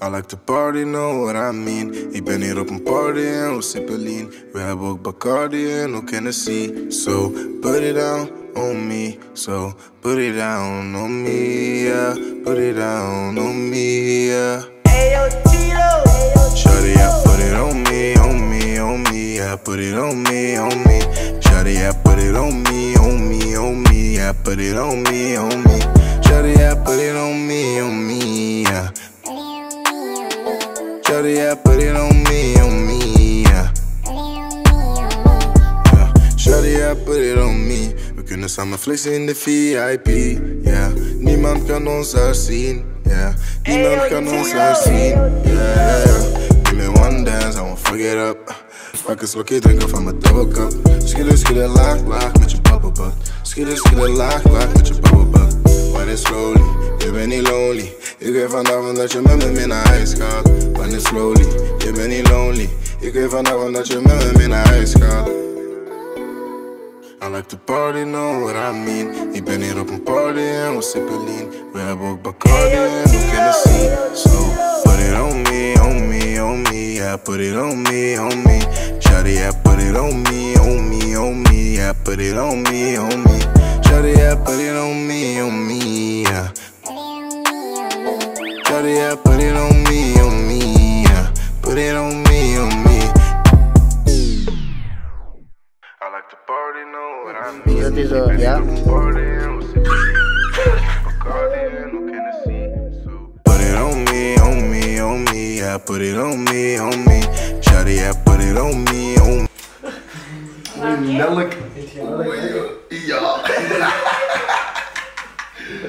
I like to party, know what I mean. Ik ben hier op een party en we sippen lean. We hebben ook Bacardi en ook Hennessy. So, put it down on me. So, put it down on me, yeah. Put it down on me, yeah. Ayo, Tito. Shawty, yeah, put it on me, on me, on me, yeah. Put it on me, on me. Shawty, yeah, put it on me, on me, on me, yeah. Put it on me, on me. Shawty, yeah, put it on me, on me, yeah. Shawty, yeah, put it on me, on me, yeah. yeah. Shawty, yeah, put it on me. We kunnen samen flexen in de VIP, yeah. Niemand kan ons daar zien, yeah. Niemand kan ons daar zien, yeah. Give me one dance, I won't fuck it up. Pak een slokje drinken van mijn double cup. Schudden, schudden, laag, laag met je bubble butt. Schudden, schudden, laag, laag met je bubble butt. Wine it slowly, je bent niet lonely. Ik weet vanavond dat je met me mee naar huis gaat. It slowly, bent niet lonely. Ik weet vanavond dat je met me mee naar huis gaat. I like to party, know what I mean. Ik ben hier op een party en we sippen lean. We hebben ook Bacardi en ook Hennessy. So, put it on me, on me, on me. Yeah, put it on me, on me. Shawty, yeah, put it on me, on me, on me. Yeah, put it on me, on me. Shawty, yeah, put it on me, on me. Yeah. What I mean. Is zo, ja. Put it on me, on me, on me, yeah. Put it on me, on me. Shawty, yeah, put it on me, on me. Melk. Ja.